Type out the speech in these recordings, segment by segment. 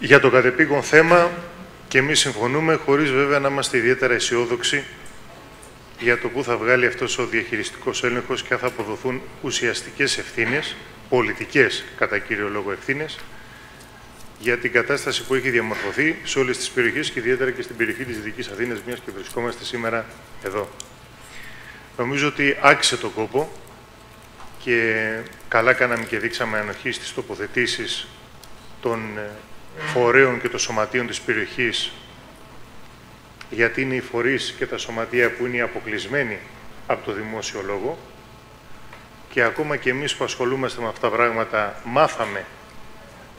Για το κατεπήγον θέμα και εμείς συμφωνούμε, χωρίς βέβαια να είμαστε ιδιαίτερα αισιόδοξοι για το που θα βγάλει αυτός ο διαχειριστικός έλεγχος και θα αποδοθούν ουσιαστικές ευθύνες, πολιτικές κατά κύριο λόγο ευθύνες, για την κατάσταση που έχει διαμορφωθεί σε όλες τις περιοχές και ιδιαίτερα και στην περιοχή της Δυτικής Αθήνας, μιας και βρισκόμαστε σήμερα εδώ. Νομίζω ότι άξισε τον κόπο και καλά κάναμε και δείξαμε ανοχή στις τοποθετήσεις των ε, φορέων και των σωματείων της περιοχής γιατί είναι οι φορείς και τα σωματεία που είναι αποκλεισμένοι από το δημόσιο λόγο και ακόμα και εμείς που ασχολούμαστε με αυτά τα πράγματα μάθαμε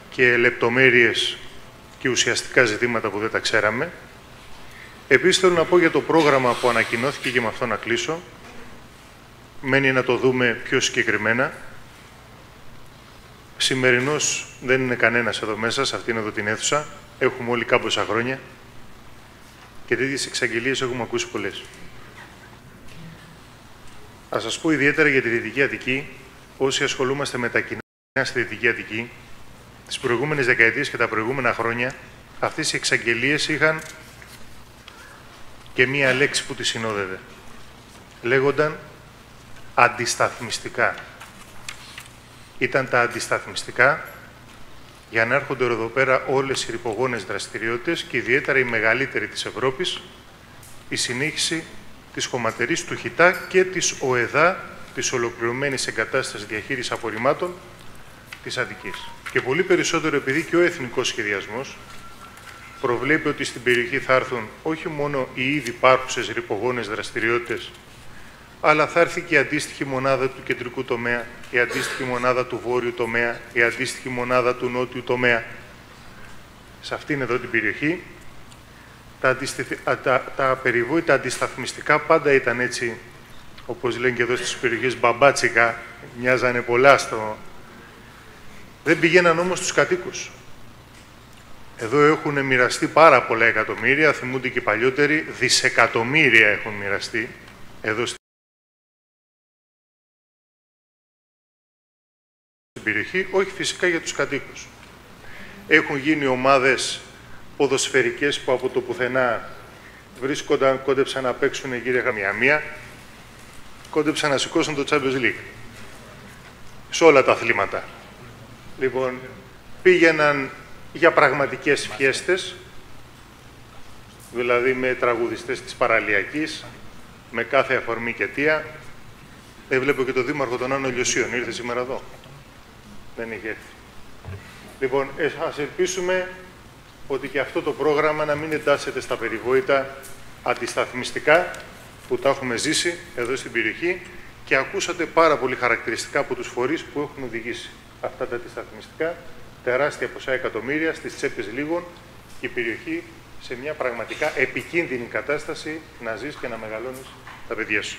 και λεπτομέρειες και ουσιαστικά ζητήματα που δεν τα ξέραμε. Επίσης θέλω να πω για το πρόγραμμα που ανακοινώθηκε και με αυτό να κλείσω. Μένει να το δούμε πιο συγκεκριμένα. Σημερινός δεν είναι κανένας εδώ μέσα, σε αυτήν εδώ την αίθουσα. Έχουμε όλοι κάμποσα χρόνια και τέτοιες εξαγγελίες έχουμε ακούσει πολλές. Α σας πω ιδιαίτερα για τη Δυτική Αττική, όσοι ασχολούμαστε με τα κοινά στη Δυτική Αττική, τις προηγούμενες δεκαετίες και τα προηγούμενα χρόνια, αυτές οι εξαγγελίες είχαν και μία λέξη που τη συνόδευε. Λέγονταν αντισταθμιστικά. Ήταν τα αντισταθμιστικά για να έρχονται εδώ πέρα όλες οι ρηπογόνες δραστηριότητες και ιδιαίτερα η μεγαλύτερη της Ευρώπης, η συνέχιση της χωματερής του ΧΙΤΑ και της ΟΕΔΑ, της Ολοκληρωμένης Εγκατάστασης Διαχείρισης Απορριμμάτων της Αττικής. Και πολύ περισσότερο επειδή και ο εθνικός σχεδιασμός προβλέπει ότι στην περιοχή θα έρθουν όχι μόνο οι ήδη υπάρχουσες ρηπογόνες δραστηριότητες αλλά θα έρθει και η αντίστοιχη μονάδα του κεντρικού τομέα, η αντίστοιχη μονάδα του βόρειου τομέα, η αντίστοιχη μονάδα του νότιου τομέα. Σε αυτήν εδώ την περιοχή, τα, τα, τα περιβόητα αντισταθμιστικά πάντα ήταν έτσι, όπως λένε και εδώ στις περιοχές μπαμπάτσικα, μοιάζανε πολλά στο... Δεν πηγαίναν όμως στους κατοίκους. Εδώ έχουν μοιραστεί πάρα πολλά εκατομμύρια, θυμούνται και οι παλιότεροι, δισεκατομμύρια έχουν μοιραστεί εδώ περιοχή, όχι φυσικά για τους κατοίκους. Έχουν γίνει ομάδες ποδοσφαιρικές που από το πουθενά βρίσκονταν, κόντεψαν να παίξουν γύρω γαμιά-μία, κόντεψαν να σηκώσουν το Champions League. Σε όλα τα αθλήματα. Λοιπόν, πήγαιναν για πραγματικές φιέστες, δηλαδή με τραγουδιστές της παραλιακής, με κάθε αφορμή και αιτία. Έβλεπω και το Δήμαρχο των Άνω Λιωσίων, ήρθε σήμερα εδώ δεν έχει έρθει. Λοιπόν, ε, ας ελπίσουμε ότι και αυτό το πρόγραμμα να μην εντάσσεται στα περιβόητα αντισταθμιστικά που τα έχουμε ζήσει εδώ στην περιοχή και ακούσατε πάρα πολύ χαρακτηριστικά από τους φορείς που έχουν οδηγήσει αυτά τα αντισταθμιστικά, τεράστια ποσά εκατομμύρια στις τσέπες λίγων και η περιοχή σε μια πραγματικά επικίνδυνη κατάσταση να ζεις και να μεγαλώνεις τα παιδιά σου.